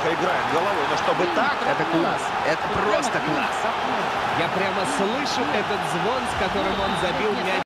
неплохо играет головой, но чтобы так... Это класс. Это просто класс. Я прямо слышу этот звон, с которым он забил мяч.